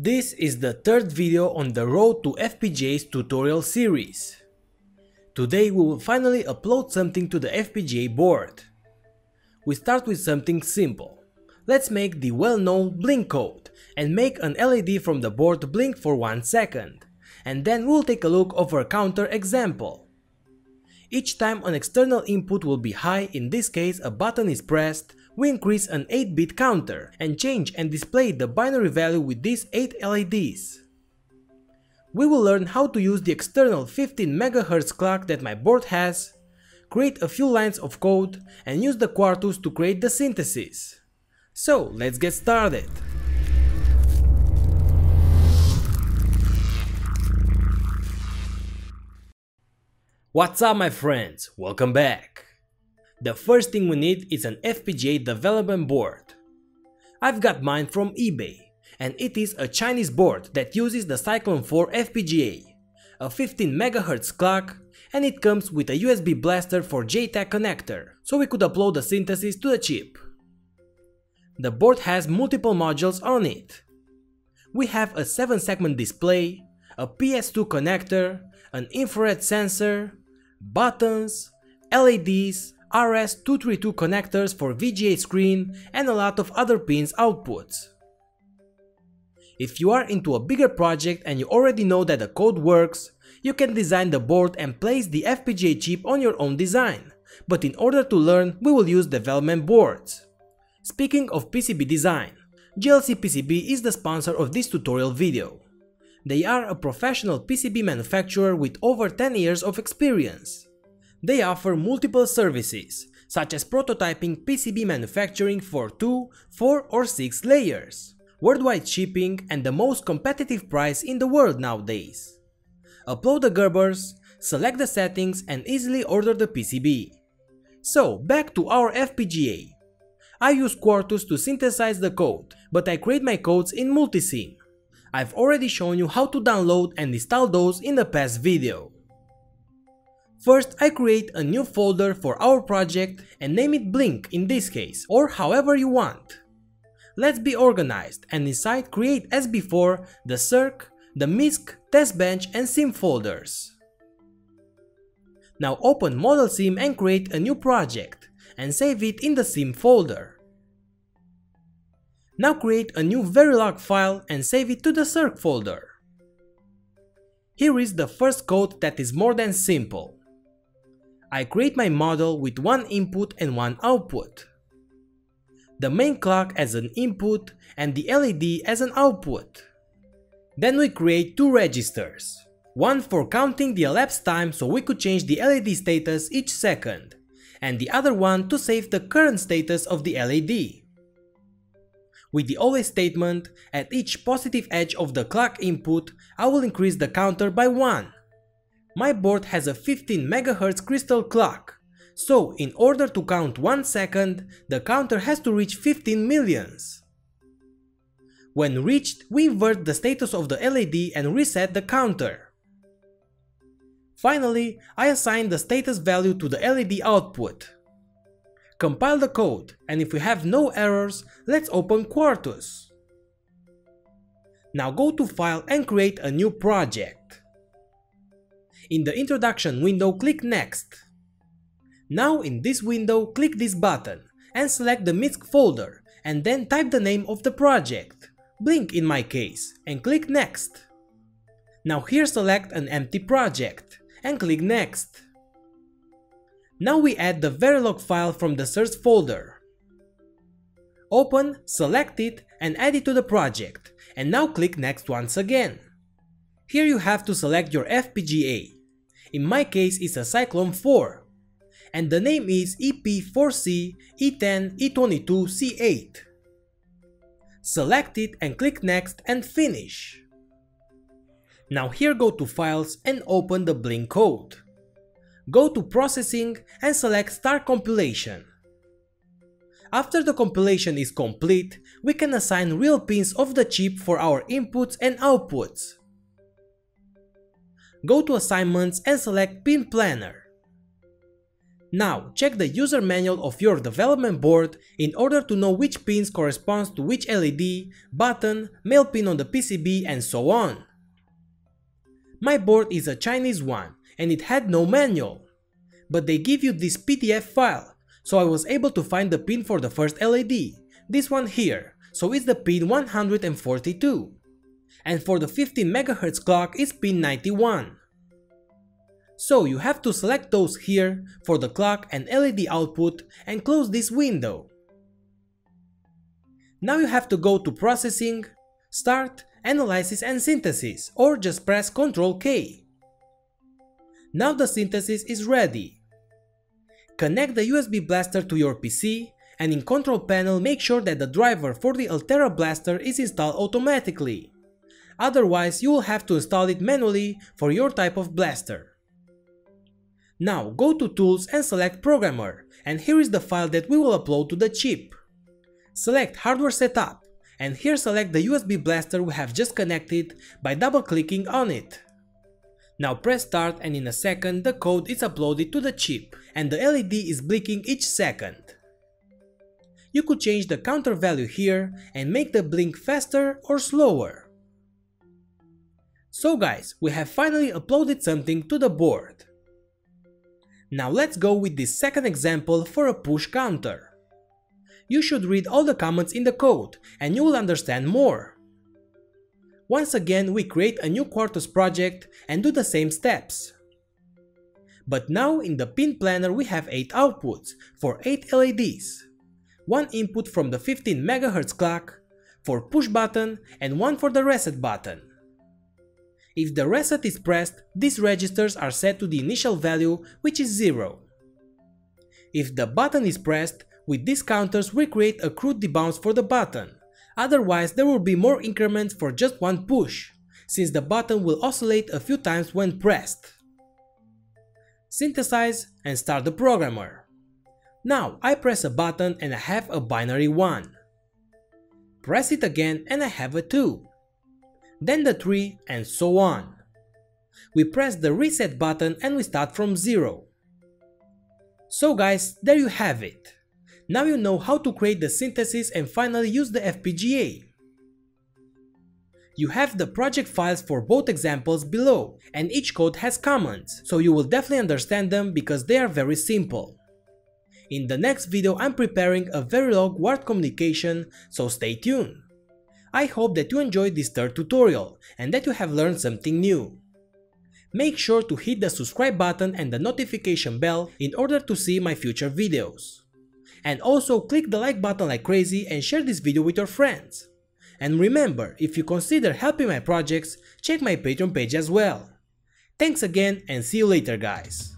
This is the third video on the Road to FPGA's tutorial series. Today we will finally upload something to the FPGA board. We start with something simple. Let's make the well-known blink code and make an LED from the board blink for 1 second. And then we'll take a look over a counter example. Each time an external input will be high, in this case a button is pressed, we increase an 8-bit counter and change and display the binary value with these 8 LEDs. We will learn how to use the external 15 MHz clock that my board has, create a few lines of code and use the Quartus to create the synthesis. So let's get started. What's up my friends, welcome back. The first thing we need is an FPGA development board. I've got mine from eBay, and it is a Chinese board that uses the Cyclone 4 FPGA, a 15 MHz clock, and it comes with a USB blaster for JTAG connector, so we could upload the synthesis to the chip. The board has multiple modules on it. We have a 7 segment display, a PS2 connector, an infrared sensor, buttons, LEDs, RS-232 connectors for VGA screen and a lot of other pins outputs. If you are into a bigger project and you already know that the code works, you can design the board and place the FPGA chip on your own design, but in order to learn we will use development boards. Speaking of PCB design, JLC PCB is the sponsor of this tutorial video. They are a professional PCB manufacturer with over 10 years of experience. They offer multiple services, such as prototyping PCB manufacturing for 2, 4 or 6 layers, worldwide shipping and the most competitive price in the world nowadays. Upload the Gerbers, select the settings and easily order the PCB. So back to our FPGA. I use Quartus to synthesize the code, but I create my codes in ModelSim. I've already shown you how to download and install those in the past video. First, I create a new folder for our project and name it Blink in this case, or however you want. Let's be organized and inside create as before the src, the MISC, testbench and sim folders. Now open ModelSim and create a new project and save it in the sim folder. Now create a new Verilog file and save it to the src folder. Here is the first code that is more than simple. I create my model with one input and one output. The main clock as an input and the LED as an output. Then we create two registers. One for counting the elapsed time so we could change the LED status each second, and the other one to save the current status of the LED. With the always statement, at each positive edge of the clock input, I will increase the counter by 1. My board has a 15 MHz crystal clock, so in order to count 1 second, the counter has to reach 15 millions. When reached, we invert the status of the LED and reset the counter. Finally, I assign the status value to the LED output. Compile the code, and if we have no errors, let's open Quartus. Now go to File and create a new project. In the introduction window click next. Now in this window click this button and select the MISC folder and then type the name of the project, Blink in my case, and click next. Now here select an empty project and click next. Now we add the Verilog file from the search folder. Open, select it and add it to the project and now click next once again. Here you have to select your FPGA. In my case it's a Cyclone 4 and the name is EP4C E10 E22 C8. Select it and click next and finish. Now here go to files and open the Blink code. Go to processing and select start compilation. After the compilation is complete, we can assign real pins of the chip for our inputs and outputs go to assignments and select pin planner. Now check the user manual of your development board in order to know which pins corresponds to which LED, button, male pin on the PCB and so on. My board is a Chinese one and it had no manual. But they give you this PDF file, so I was able to find the pin for the first LED, this one here, so it's the pin 142. And for the 15 MHz clock it's pin 91. So you have to select those here for the clock and LED output and close this window. Now you have to go to processing, start, analysis and synthesis or just press Ctrl K. Now the synthesis is ready. Connect the USB blaster to your PC and in control panel make sure that the driver for the Altera blaster is installed automatically. Otherwise you will have to install it manually for your type of blaster. Now go to tools and select programmer and here is the file that we will upload to the chip. Select hardware setup and here select the USB blaster we have just connected by double clicking on it. Now press start and in a second the code is uploaded to the chip and the LED is blinking each second. You could change the counter value here and make the blink faster or slower. So guys, we have finally uploaded something to the board. Now let's go with the second example for a push counter. You should read all the comments in the code and you will understand more. Once again we create a new Quartus project and do the same steps. But now in the pin planner we have 8 outputs for 8 LEDs. One input from the 15 MHz clock, for push button and one for the reset button. If the reset is pressed, these registers are set to the initial value which is 0. If the button is pressed, with these counters we create a crude debounce for the button, otherwise there will be more increments for just one push, since the button will oscillate a few times when pressed. Synthesize and start the programmer. Now I press a button and I have a binary 1. Press it again and I have a 2 then the 3 and so on. We press the reset button and we start from 0. So guys, there you have it. Now you know how to create the synthesis and finally use the FPGA. You have the project files for both examples below, and each code has comments, so you will definitely understand them because they are very simple. In the next video I'm preparing a Verilog word communication, so stay tuned. I hope that you enjoyed this third tutorial and that you have learned something new. Make sure to hit the subscribe button and the notification bell in order to see my future videos. And also click the like button like crazy and share this video with your friends. And remember, if you consider helping my projects, check my Patreon page as well. Thanks again and see you later guys.